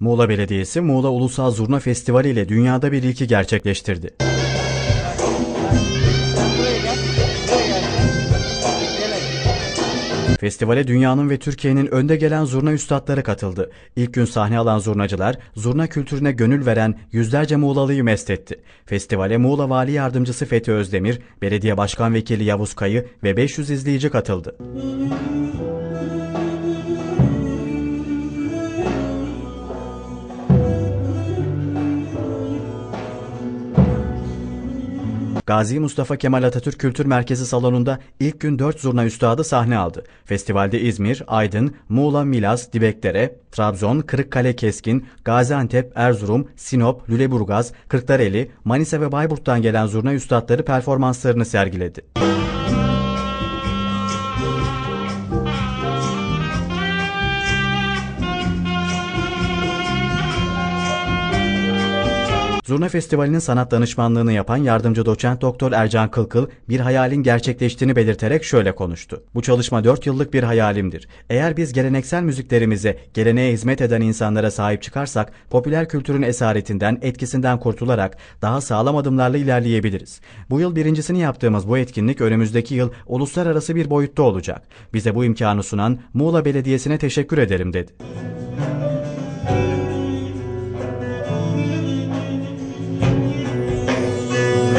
Muğla Belediyesi Muğla Ulusal Zurna Festivali ile dünyada bir ilki gerçekleştirdi. Festivale dünyanın ve Türkiye'nin önde gelen zurna üstadları katıldı. İlk gün sahne alan zurnacılar, zurna kültürüne gönül veren yüzlerce Muğlalı'yı mest etti. Festivale Muğla Vali Yardımcısı Fethi Özdemir, Belediye Başkan Vekili Yavuz Kayı ve 500 izleyici katıldı. Gazi Mustafa Kemal Atatürk Kültür Merkezi salonunda ilk gün 4 zurna üstadı sahne aldı. Festivalde İzmir, Aydın, Muğla, Milas, Dibekdere, Trabzon, Kırıkkale Keskin, Gaziantep, Erzurum, Sinop, Lüleburgaz, Kırklareli, Manisa ve Bayburt'tan gelen zurna üstadları performanslarını sergiledi. Zurna Festivali'nin sanat danışmanlığını yapan yardımcı doçent doktor Ercan Kılkıl bir hayalin gerçekleştiğini belirterek şöyle konuştu. Bu çalışma 4 yıllık bir hayalimdir. Eğer biz geleneksel müziklerimize, geleneğe hizmet eden insanlara sahip çıkarsak, popüler kültürün esaretinden, etkisinden kurtularak daha sağlam adımlarla ilerleyebiliriz. Bu yıl birincisini yaptığımız bu etkinlik önümüzdeki yıl uluslararası bir boyutta olacak. Bize bu imkanı sunan Muğla Belediyesi'ne teşekkür ederim dedi.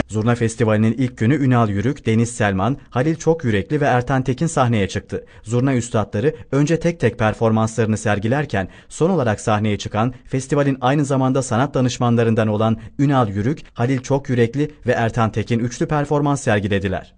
Zurna Festivali'nin ilk günü Ünal Yürük, Deniz Selman, Halil Çok Yürekli ve Ertan Tekin sahneye çıktı. Zurna üstadları önce tek tek performanslarını sergilerken son olarak sahneye çıkan festivalin aynı zamanda sanat danışmanlarından olan Ünal Yürük, Halil Çok Yürekli ve Ertan Tekin üçlü performans sergilediler.